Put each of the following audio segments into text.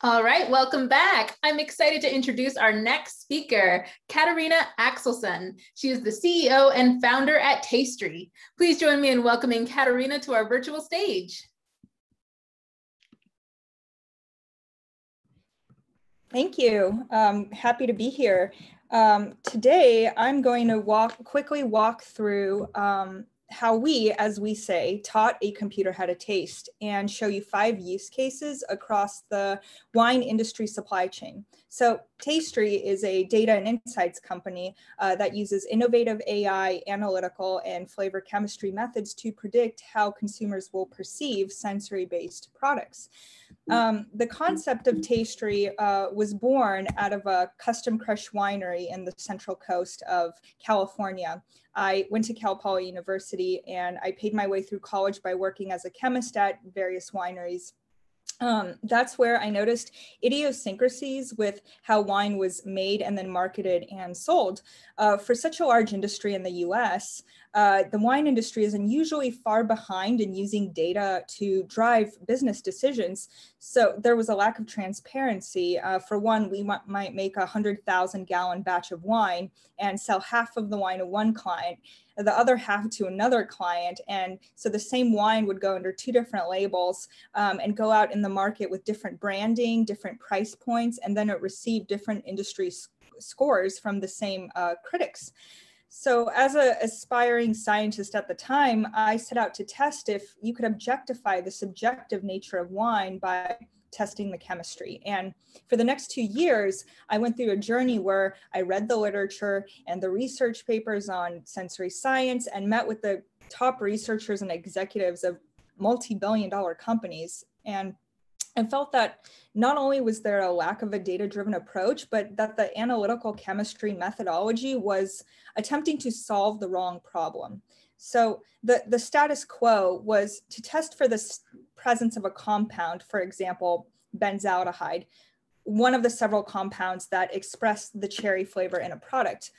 All right, welcome back. I'm excited to introduce our next speaker, Katerina Axelsson. She is the CEO and founder at Tastry. Please join me in welcoming Katerina to our virtual stage. Thank you. Um, happy to be here. Um, today, I'm going to walk quickly walk through um, how we, as we say, taught a computer how to taste and show you five use cases across the wine industry supply chain. So Tastry is a data and insights company uh, that uses innovative AI, analytical, and flavor chemistry methods to predict how consumers will perceive sensory-based products. Um, the concept of Tastry uh, was born out of a custom crush winery in the central coast of California. I went to Cal Poly University and I paid my way through college by working as a chemist at various wineries um, that's where I noticed idiosyncrasies with how wine was made and then marketed and sold. Uh, for such a large industry in the US, uh, the wine industry is unusually far behind in using data to drive business decisions. So there was a lack of transparency. Uh, for one, we might make a 100,000 gallon batch of wine and sell half of the wine to one client the other half to another client. And so the same wine would go under two different labels um, and go out in the market with different branding, different price points, and then it received different industry scores from the same uh, critics. So as an aspiring scientist at the time, I set out to test if you could objectify the subjective nature of wine by testing the chemistry. And for the next two years, I went through a journey where I read the literature and the research papers on sensory science and met with the top researchers and executives of multi-billion dollar companies. And I felt that not only was there a lack of a data-driven approach, but that the analytical chemistry methodology was attempting to solve the wrong problem. So the, the status quo was to test for the presence of a compound, for example, benzaldehyde, one of the several compounds that express the cherry flavor in a product.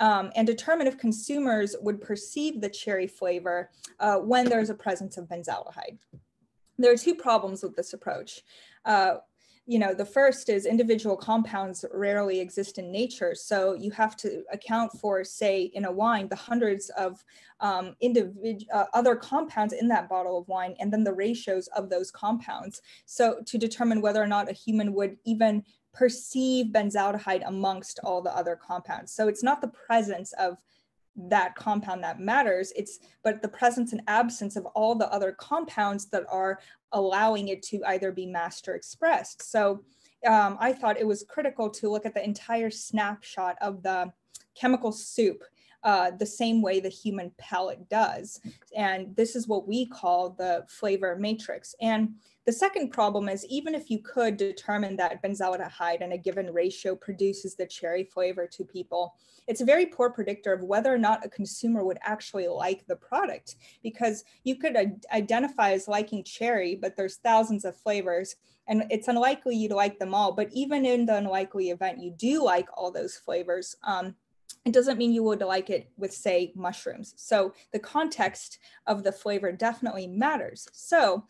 Um, and determine if consumers would perceive the cherry flavor uh, when there's a presence of benzaldehyde. There are two problems with this approach. Uh, you know, the first is individual compounds rarely exist in nature. So you have to account for, say, in a wine, the hundreds of um, individual uh, other compounds in that bottle of wine, and then the ratios of those compounds. So to determine whether or not a human would even perceive benzaldehyde amongst all the other compounds. So it's not the presence of that compound that matters it's but the presence and absence of all the other compounds that are allowing it to either be master expressed. So um, i thought it was critical to look at the entire snapshot of the chemical soup uh, the same way the human palate does. And this is what we call the flavor matrix. And the second problem is even if you could determine that benzaldehyde in a given ratio produces the cherry flavor to people, it's a very poor predictor of whether or not a consumer would actually like the product because you could identify as liking cherry, but there's thousands of flavors and it's unlikely you'd like them all. But even in the unlikely event you do like all those flavors, um, it doesn't mean you would like it with say mushrooms. So the context of the flavor definitely matters. So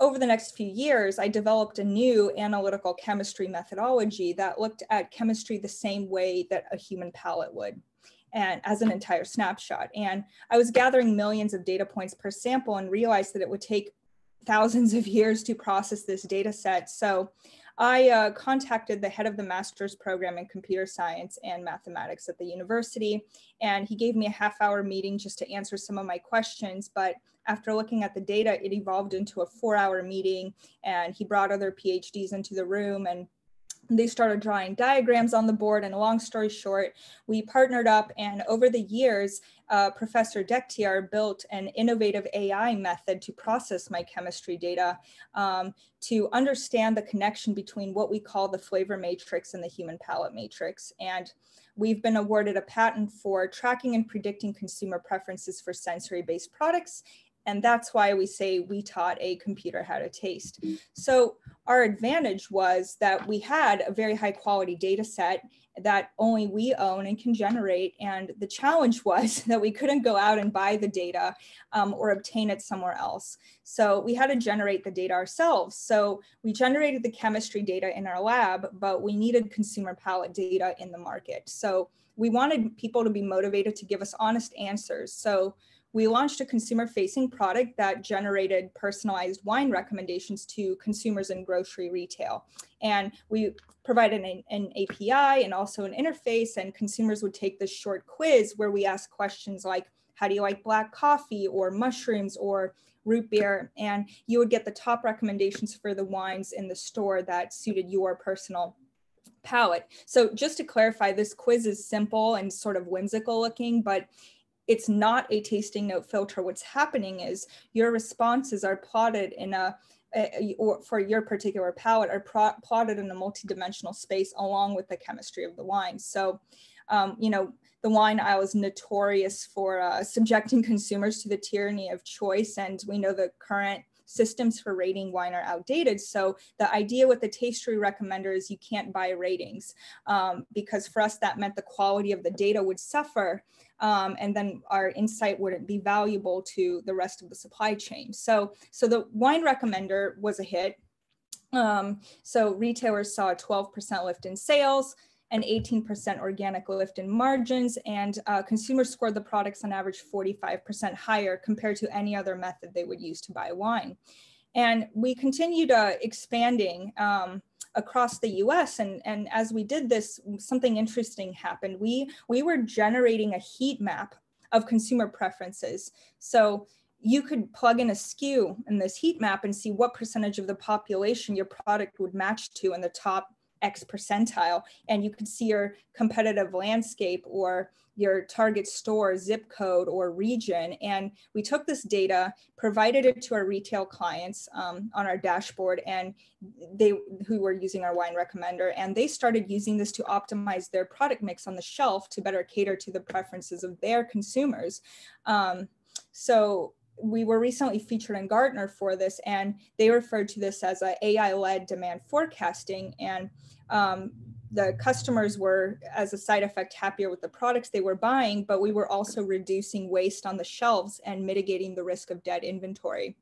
over the next few years, I developed a new analytical chemistry methodology that looked at chemistry the same way that a human palate would and as an entire snapshot. And I was gathering millions of data points per sample and realized that it would take thousands of years to process this data set. So I uh, contacted the head of the master's program in computer science and mathematics at the university, and he gave me a half hour meeting just to answer some of my questions. But after looking at the data, it evolved into a four hour meeting, and he brought other PhDs into the room and they started drawing diagrams on the board and long story short we partnered up and over the years uh, professor Dekhtiar built an innovative ai method to process my chemistry data um, to understand the connection between what we call the flavor matrix and the human palate matrix and we've been awarded a patent for tracking and predicting consumer preferences for sensory based products and that's why we say we taught a computer how to taste. So our advantage was that we had a very high quality data set that only we own and can generate. And the challenge was that we couldn't go out and buy the data um, or obtain it somewhere else. So we had to generate the data ourselves. So we generated the chemistry data in our lab, but we needed consumer palate data in the market. So we wanted people to be motivated to give us honest answers. So we launched a consumer facing product that generated personalized wine recommendations to consumers in grocery retail. And we provided an, an, API and also an interface, and consumers would take this short quiz where we ask questions like, How do you like black coffee or mushrooms or root beer? And you would get the top recommendations for the wines in the store that suited your personal palate. So just to clarify, this quiz is simple and sort of whimsical looking, but it's not a tasting note filter. What's happening is your responses are plotted in a, a or for your particular palate are plotted in a multidimensional space along with the chemistry of the wine. So, um, you know, the wine aisle is notorious for uh, subjecting consumers to the tyranny of choice, and we know the current systems for rating wine are outdated. So the idea with the Tastry recommender is you can't buy ratings um, because for us that meant the quality of the data would suffer um, and then our insight wouldn't be valuable to the rest of the supply chain. So, so the wine recommender was a hit. Um, so retailers saw a 12% lift in sales, an 18% organic lift in margins, and uh, consumers scored the products on average 45% higher compared to any other method they would use to buy wine. And we continued uh, expanding um, across the US. And, and as we did this, something interesting happened. We, we were generating a heat map of consumer preferences. So you could plug in a SKU in this heat map and see what percentage of the population your product would match to in the top X percentile, and you can see your competitive landscape or your target store zip code or region. And we took this data, provided it to our retail clients um, on our dashboard, and they who were using our wine recommender, and they started using this to optimize their product mix on the shelf to better cater to the preferences of their consumers. Um, so we were recently featured in Gartner for this, and they referred to this as a AI-led demand forecasting. And um, the customers were, as a side effect, happier with the products they were buying, but we were also reducing waste on the shelves and mitigating the risk of dead inventory.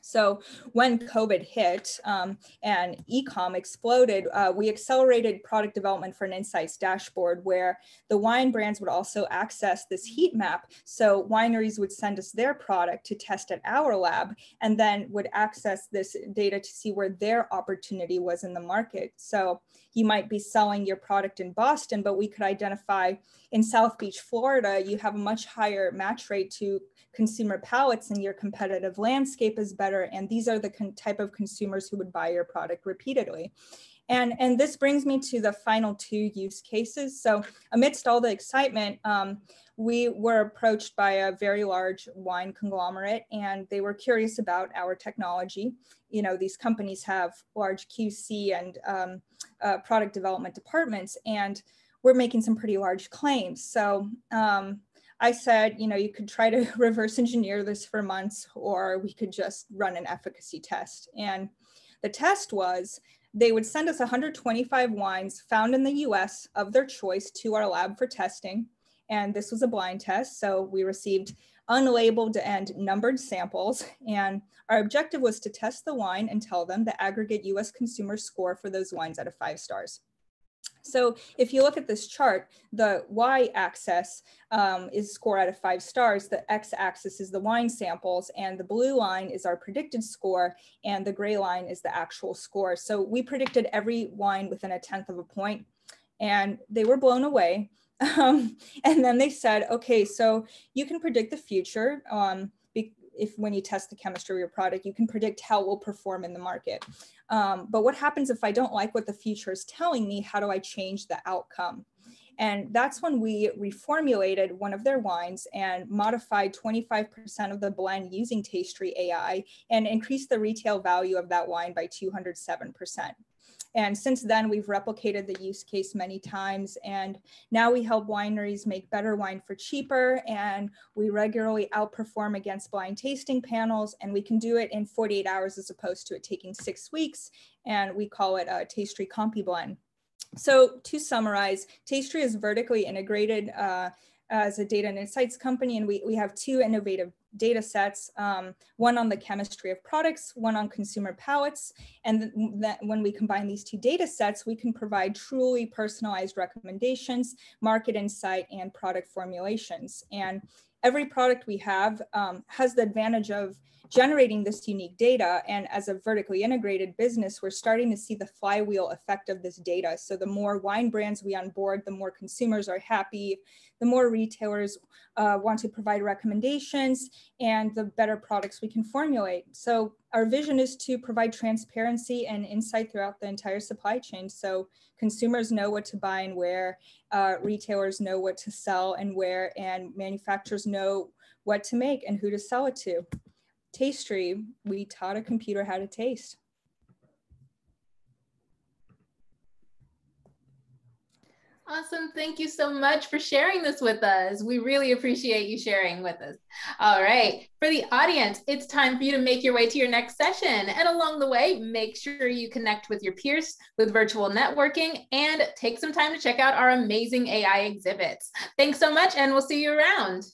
So when COVID hit um, and ecom exploded, uh, we accelerated product development for an insights dashboard where the wine brands would also access this heat map. So wineries would send us their product to test at our lab and then would access this data to see where their opportunity was in the market. So you might be selling your product in Boston, but we could identify in South Beach, Florida, you have a much higher match rate to consumer palates and your competitive landscape is better. And these are the type of consumers who would buy your product repeatedly. And, and this brings me to the final two use cases. So amidst all the excitement, um, we were approached by a very large wine conglomerate and they were curious about our technology. You know, these companies have large QC and um, uh, product development departments and we're making some pretty large claims. So um, I said, you know, you could try to reverse engineer this for months, or we could just run an efficacy test. And the test was they would send us 125 wines found in the US of their choice to our lab for testing. And this was a blind test. So we received unlabeled and numbered samples. And our objective was to test the wine and tell them the aggregate US consumer score for those wines out of five stars. So if you look at this chart, the y-axis um, is score out of five stars, the x-axis is the wine samples, and the blue line is our predicted score, and the gray line is the actual score. So we predicted every wine within a tenth of a point, and they were blown away. Um, and then they said, okay, so you can predict the future. Um, if when you test the chemistry of your product, you can predict how it will perform in the market. Um, but what happens if I don't like what the future is telling me? How do I change the outcome? And that's when we reformulated one of their wines and modified 25% of the blend using Tastry AI and increased the retail value of that wine by 207%. And since then, we've replicated the use case many times. And now we help wineries make better wine for cheaper. And we regularly outperform against blind tasting panels. And we can do it in 48 hours as opposed to it taking six weeks. And we call it a Tastry CompuBlend. So to summarize, Tastry is vertically integrated uh, as a data and insights company, and we, we have two innovative data sets, um, one on the chemistry of products, one on consumer palates. And that when we combine these two data sets, we can provide truly personalized recommendations, market insight, and product formulations. And every product we have um, has the advantage of generating this unique data. And as a vertically integrated business, we're starting to see the flywheel effect of this data. So the more wine brands we onboard, the more consumers are happy, the more retailers uh, want to provide recommendations, and the better products we can formulate. So our vision is to provide transparency and insight throughout the entire supply chain. So consumers know what to buy and where, uh, retailers know what to sell and where, and manufacturers know what to make and who to sell it to. Tastry, we taught a computer how to taste. Awesome. Thank you so much for sharing this with us. We really appreciate you sharing with us. All right. For the audience, it's time for you to make your way to your next session. And along the way, make sure you connect with your peers with virtual networking and take some time to check out our amazing AI exhibits. Thanks so much, and we'll see you around.